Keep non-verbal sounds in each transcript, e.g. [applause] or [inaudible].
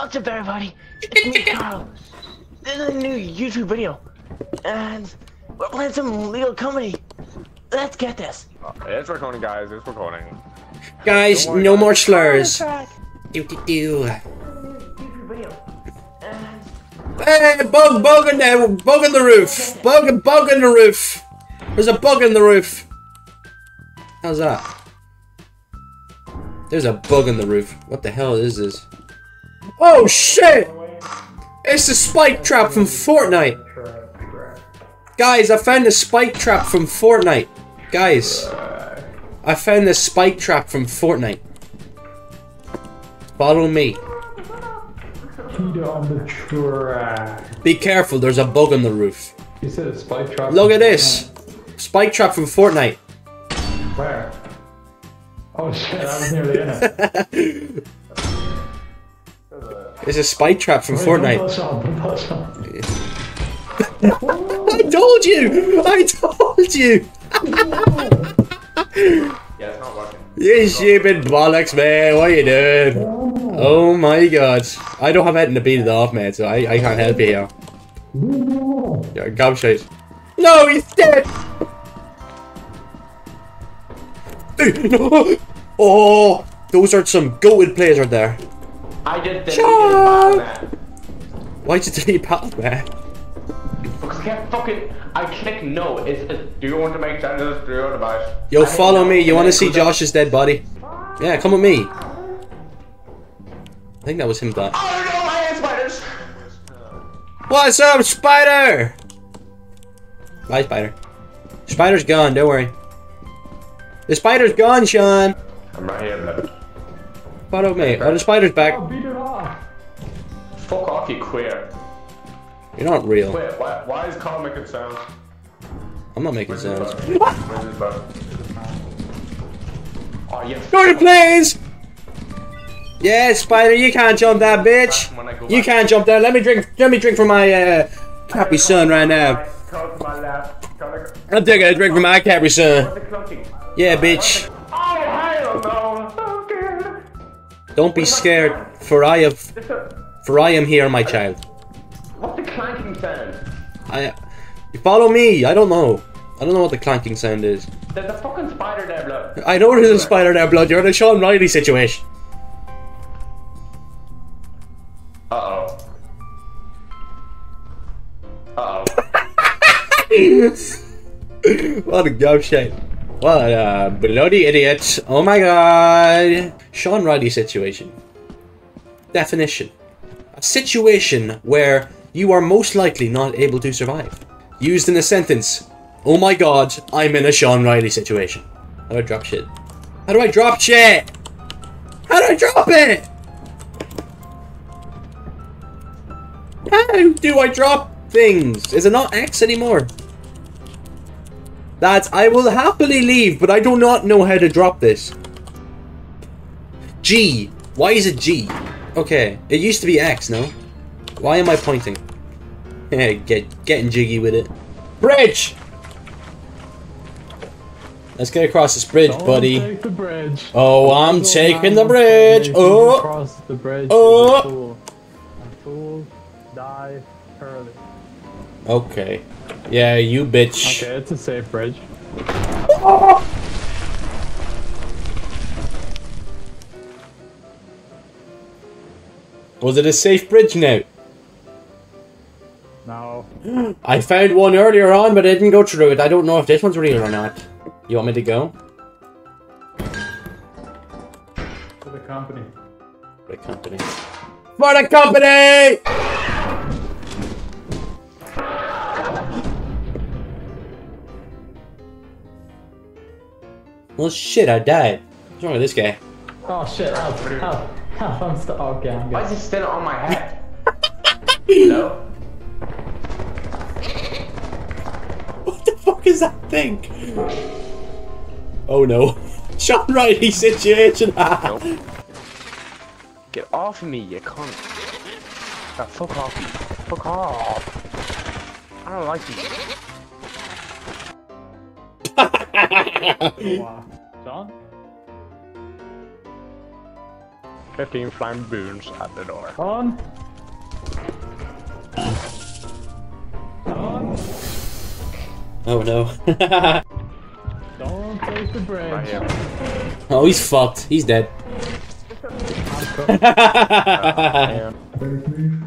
What's up, everybody? It's me, Carl. This is a new YouTube video, and we're playing some Lethal Company. Let's get this. It's recording, guys. It's recording. Guys, worry, no guys. more slurs. Do do do. YouTube video, and Hey, bug, bug in there, bug in the roof, bug, bug in the roof. There's a bug in the roof. How's that? There's a bug in the roof. What the hell is this? Oh shit! It's the spike trap from Fortnite. Guys, I found the spike trap from Fortnite. Guys, I found the spike trap from Fortnite. Follow me. Peter on the track. Be careful, there's a bug on the roof. You said a spike trap. Look at this! Spike trap from Fortnite. Where? Oh shit, I was nearly in it. It's a spike trap from Wait, Fortnite. Don't touch on, don't touch on. I told you! I told you! Yeah, it's not working. You stupid bollocks, man. What are you doing? Oh my god. I don't have anything to beat it off, man, so I, I can't help you here. Yeah, gobshite. No, he's dead! no! Oh, those are some goated players right there. I just deleted that. Why did you delete Battle, man? Because I can't fucking. I click no. It's, it's do you want to make changes to your device? Yo, I follow me. You want to see Josh's dead body? Yeah, come with me. I think that was him that. Oh no, my hand spiders! What's up, Spider? Bye, Spider. Spider's gone, don't worry. The spider's gone, Sean. I'm right here, blood. Follow me. Oh, the spider's back. Oh, back. beat it off. Fuck off, you queer. You're not real. Wait, why, why is Carl making sounds? I'm not making Where's sounds. button? Where's his button? Oh, yes. Go to planes! Yeah, Spider, you can't jump that bitch. When I go You can't jump that. Let me drink. Let me drink from my uh, Capri Sun right now. Carl to my left. Carl to- I'm taking a drink from my Capri Sun. What's the clunking? Yeah, bitch. Don't be scared, for I have, for I am here, my child. What's the clanking sound? I, you follow me. I don't know. I don't know what the clanking sound is. There's a fucking spider there, blood. I know there's a spider there, blood. You're in a Sean Riley situation. Uh oh. Uh oh. [laughs] what a gobshite. What a bloody idiot. Oh my god. Sean Riley situation. Definition. A situation where you are most likely not able to survive. Used in a sentence. Oh my god, I'm in a Sean Riley situation. How do I drop shit? How do I drop shit? How do I drop it? How do I drop things? Is it not X anymore? Lads, I will happily leave, but I do not know how to drop this. G. Why is it G? Okay, it used to be X, no? Why am I pointing? [laughs] Get getting jiggy with it. Bridge! Let's get across this bridge, Don't buddy. take the bridge. Oh, I'm taking oh. the bridge. Oh, Across the bridge. Oh. fool die early. okay. Yeah, you bitch. Okay, it's a safe bridge. [gasps] Was it a safe bridge now? No. [gasps] I found one earlier on, but I didn't go through it. I don't know if this one's real or not. You want me to go? for the company. For the company. For the company! Well, shit, I died. What's wrong with this guy? Oh shit, help, help, help, I'm stuck. Okay, I'm Why good. is he still on my head? Hello? [laughs] What the fuck is that thing? Oh no. [laughs] Sean Riley situation. Nope. Get off of me, you cunt. Ah, fuck off. Fuck off. I don't like you. [laughs] Wow. John? 15 flying boons at the door. On. On. Oh no. [laughs] Don't take the bridge. Right here. oh, he's fucked. He's dead. [laughs] Damn. [laughs]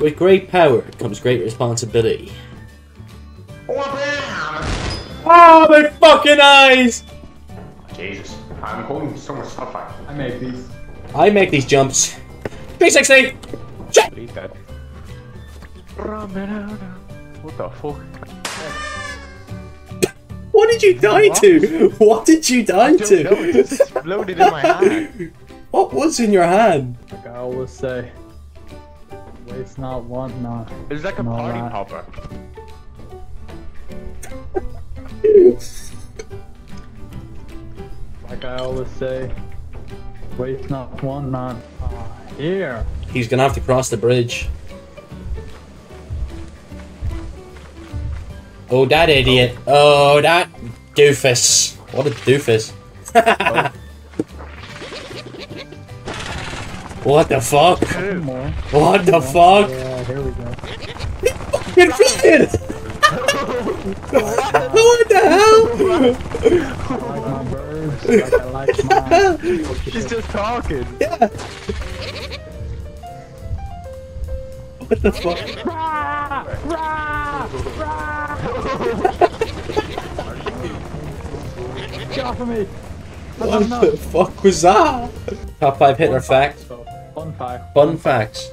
With great power comes great responsibility. Oh, my fucking eyes! Jesus, I'm holding so much stuff out. I make these. I make these jumps. 360! Leave that. What the fuck? What did you die to? What did you die No, it to? just exploded in my [laughs] hand. What was in your hand? Like I always say. Waste not, one, not. It's like a No, party that- popper. [laughs] Like I always say. Waste not, want not. Ah, here. He's gonna have to cross the bridge. Oh, that idiot. Oh, that doofus. What a doofus. [laughs] what the fuck? What the fuck? Yeah, here we go. Get [laughs] flying! what the hell? Like. Like I like mine. She's just talking. [laughs] Yeah. What the fuck? Get off of me! What the fuck was that? Top 5 Hitler facts. Fun fact. Fun facts.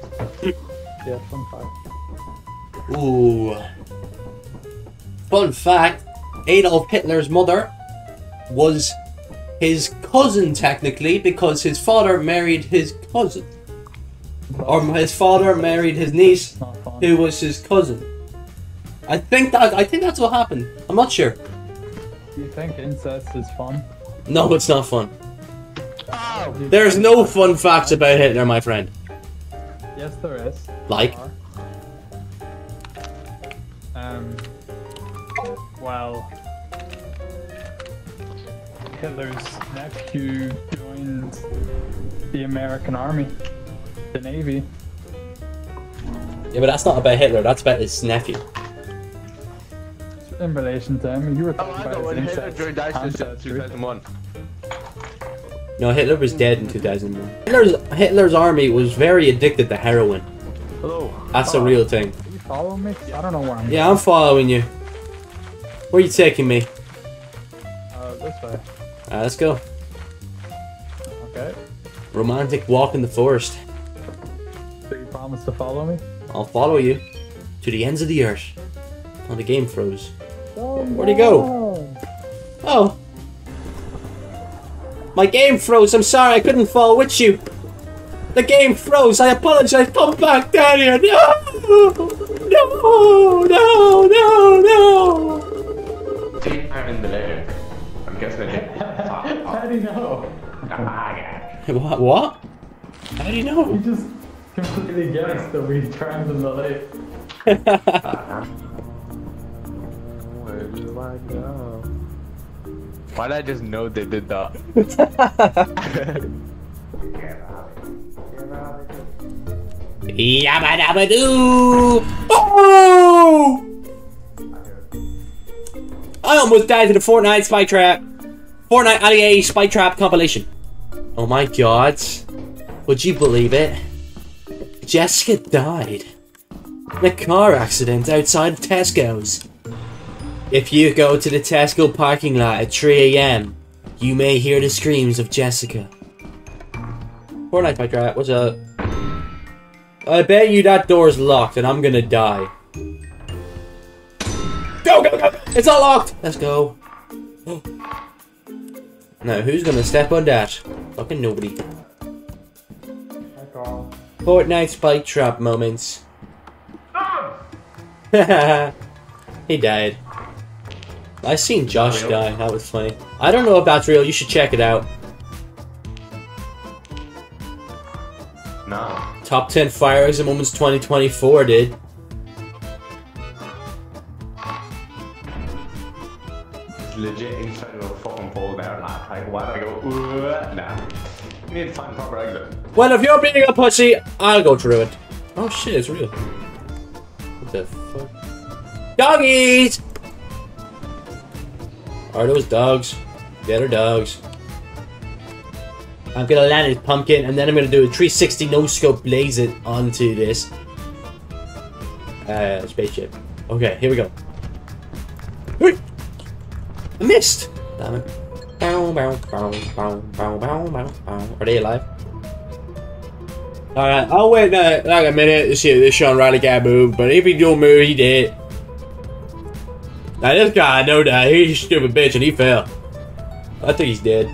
Yeah, fun fact. Ooh. Fun fact Adolf Hitler's mother was his cousin, technically, because his father married his cousin. Or his father married his niece, It's not fun. who was his cousin. I think that I think that's what happened. I'm not sure. Do you think incest is fun? No, it's not fun. Oh! Do you There's no fun facts about Hitler, my friend. Yes, there is. Like? Um. Well. Hitler's nephew joined the American Army, the Navy. Yeah, but that's not about Hitler. That's about his nephew. In relation to him, you were Oh, talking I know about when his Hitler joined ISIS in 2001. No, Hitler was dead in 2001. Hitler's Hitler's army was very addicted to heroin. Hello. That's a Oh. real thing. Are you following me? I don't know where I'm Yeah, I'm following you. Where are you taking me? Uh, this way. Ah, let's go. Okay. Romantic walk in the forest. So you promise to follow me? I'll follow you to the ends of the earth. Oh, the game froze. Where'd Where'd he go? Oh. My game froze. I'm sorry, I couldn't fall with you. The game froze. I apologize. Come back down here. No! No! No! No! No! See, I'm in the lair. I'm guessing I did. How do you know? What? What? How do you know? You just completely guessed that we drowned in the lake. Where do I go? Why did I just know they did that? Yabba dabba doo! Oh! I almost died to the Fortnite spy trap. Fortnite Allier spy trap compilation. Oh my god. Would you believe it? Jessica died in a car accident outside of Tesco's. If you go to the Tesco parking lot at 3am, you may hear the screams of Jessica. Fortnite spy trap, what's up? I bet you that door's locked and I'm gonna die. Go, go, go! It's not locked! Let's go. [gasps] now, who's gonna step on that? Fucking nobody. Fortnite spike trap moments. [laughs] he died. I seen Josh Real? die. That was funny. I don't know if that's real. You should check it out. No. Top 10 fire exit moments 2024, dude. It's legit inside of a fucking pole now. Like, like why do I go, uh, nah. You need to find proper exit. Well, if you're being a pussy, I'll go through it. Oh shit, it's real. What the fuck? Doggies! Are those dogs? Yeah, they're dogs. I'm gonna land this pumpkin and then I'm gonna do a 360 no scope blaze it onto this uh, spaceship. Okay, here we go. I missed! Damn it. Bow, bow, bow, bow, bow, bow, bow, bow. Are they alive? Alright, I'll wait uh, like a minute to see if this Sean Riley guy move, but if he don't move, he dead. Now this guy, I know that, he's a stupid bitch and he fell. I think he's dead.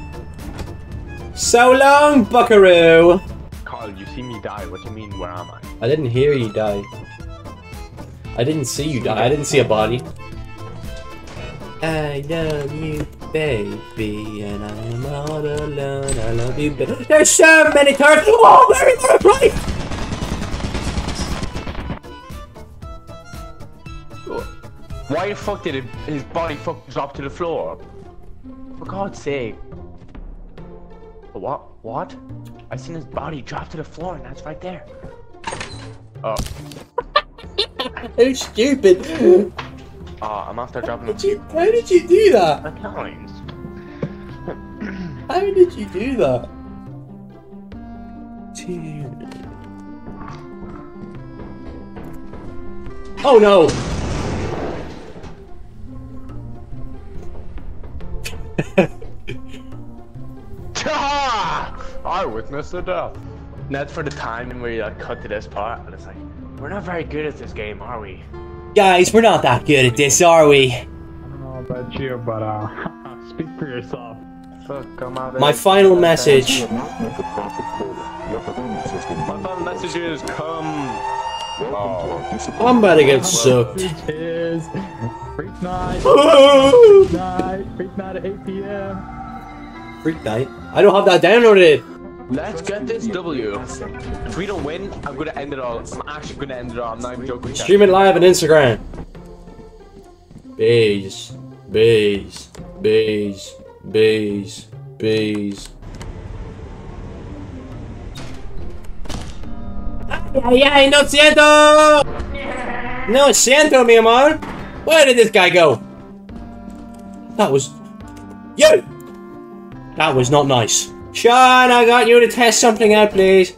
So long, buckaroo! Carl, you see me die. What do you mean, where am I? I didn't hear you die. I didn't see you die. I didn't see a body. I love you, baby, and I'm all alone. I love you, baby. There's so many turns. Oh, very, very bright! Why the fuck did it, his body fuck drop to the floor? For God's sake. What? What? I seen his body drop to the floor and that's right there. Oh, [laughs] ah, How stupid! oh I'm after dropping a Did you, how did you do that? times. How did you do that? Dude. Oh no! I witnessed the death. And that's for the time where you like cut to this part and it's like, we're not very good at this game, are we? Guys, we're not that good at this, are we? I don't know about you, but uh, [laughs] speak for yourself. Fuck, come out My final message. My final message is come. Oh. I'm about to get soaked. Cheers. Freak night. Freak [laughs] Freak night. Freak night at 8 p.m. Freak night. I don't have that downloaded. Let's get this W. If we don't win, I'm gonna end it all. I'm actually gonna end it all. I'm not even joking. Stream it live on Instagram. Bees, bees, bees, bees, bees. Ay, ay, no siento! No siento, mi amor! Where did this guy go? That was... You! That was not nice. Sean, I got you to test something out, please.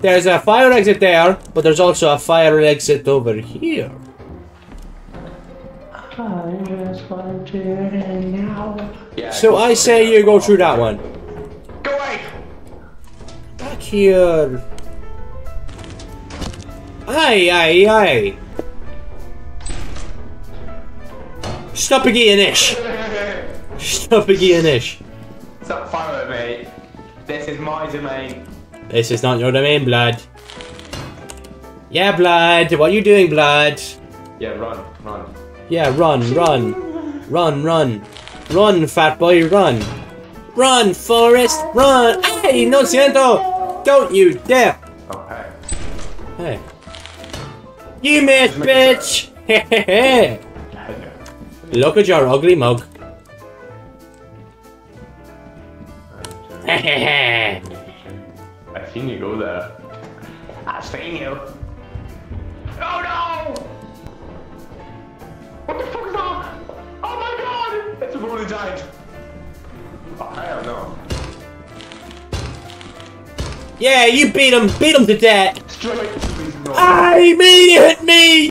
There's a fire exit there, but there's also a fire exit over here. I just want you to know. Yeah. So I say you go through that one. Go away. Back here. Aye, aye, aye. Stop again, ish. Stop again, ish. Stop following me. This is my domain. This is not your domain, blood. Yeah, blood. What are you doing, blood? Yeah, run, run. Yeah, run, run. Run, run. Run, fat boy, run. Run, Forrest, run. Hey, no siento. Don't you dare. Okay. Hey. You missed, bitch. [laughs] Hehehe. Look at your ugly mug. Hehehe. [laughs] I've seen you go there. I've seen you. Oh no! What the fuck is that? Oh my god! It's a rolling giant. Oh hell no. yeah, you beat him. Beat him to death. Straight to his ah, nose. I mean, he hit me.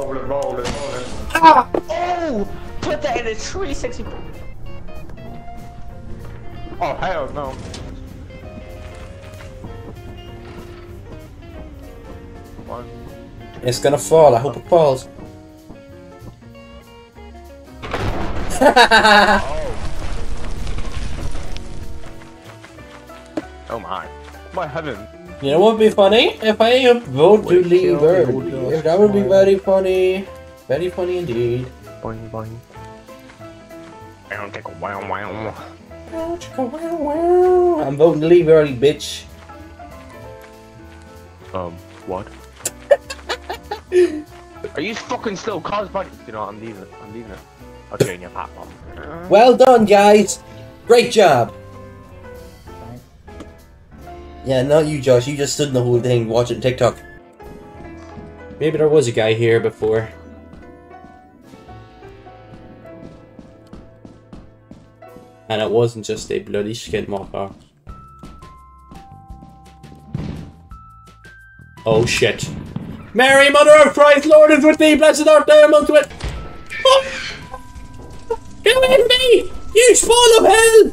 rolling, rolling, rolling. Ah! Oh! Put that in a tree, sexy. Oh, hell no. One. It's gonna fall, I hope it falls. [laughs] oh. oh my heaven. You know what would be funny? If I vote to Wait, leave kill early. If that would be very funny. Very funny indeed. Boing boing. I don't take a wow wow. I'm voting to leave early, bitch. Um, what? [laughs] Are you fucking still Cause body. You know, I'm leaving. I'm leaving it. I'll train your pop bomb. Well done, guys. Great job. Yeah, not you, Josh. You just stood in the whole thing watching TikTok. Maybe there was a guy here before. And it wasn't just a bloody skinwalker. Oh shit. Mary, Mother of Christ, Lord is with thee, blessed art thou amongst women. Oh! Get away from me! You spawn of hell!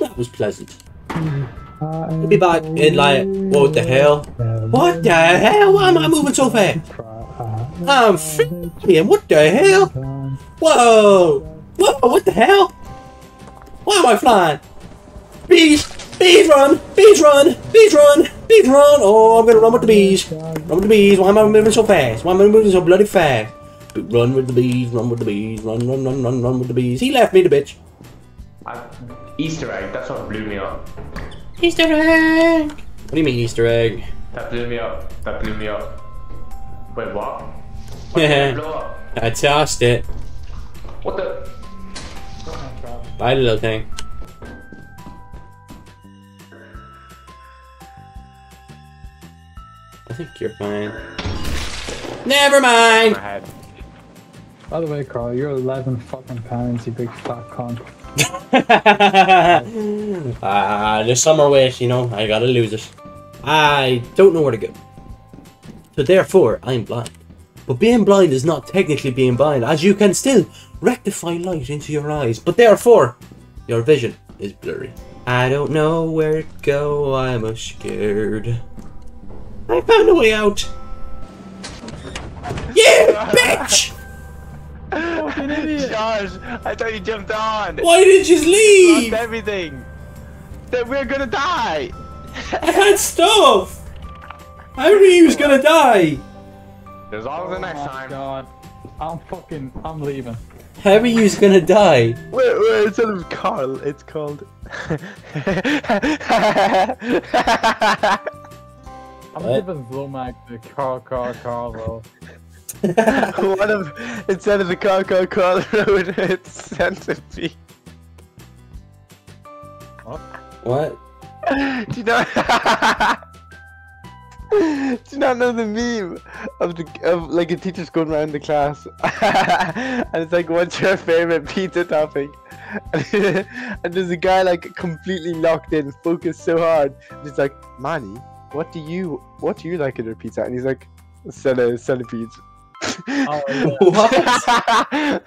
That was pleasant. We'll be back in like, what the hell? What the hell? Why am I moving so fast? I'm flipping. What the hell? Whoa! Whoa! What the hell? Why am I flying? Bees! Bees run! Bees run! Bees run! Bees run! Oh, I'm gonna run with the bees! Run with the bees! Why am I moving so fast? Why am I moving so bloody fast? Run with the bees! Run with the bees! Run, run, run, run, run with the bees! He left me, the bitch! I, Easter egg. That's what blew me up. Easter egg! What do you mean Easter egg? That blew me up. That blew me up. Wait, what? [laughs] What Yeah. did it blow up? I tossed it. What the? Bye, little thing. I think you're fine. Never mind! By the way, Carl, you're 11 fucking pounds, you big fat cunt. [laughs] Ah, the summer weight, you know, I gotta lose it. I don't know where to go. So therefore, I'm blind. But being blind is not technically being blind, as you can still rectify light into your eyes. But therefore, your vision is blurry. I don't know where to go, I'm scared. I found a way out. Yeah, bitch! Fucking idiot. Josh, I thought you jumped on. Why did you Lost leave? everything. Then we're gonna die. I had stuff. I knew he was gonna die. There's always the next oh my time. god. I'm fucking, I'm leaving. Heavy you's gonna die. Wait, wait, instead of Carl, it's called. [laughs] I'm What? giving Zlomac the Carl, Carl, Carl, though. [laughs] what if instead of the car car Carl road, it's centipede? What? [laughs] Do you not? [laughs] Do you not know the meme of the of like a teacher's going around the class and it's like, "What's your favorite pizza topping?" and there's a guy like completely locked in, focused so hard. And he's like, "Manny, what do you what do you like in your pizza?" And he's like, "Centipedes." Oh, [laughs] yeah. What?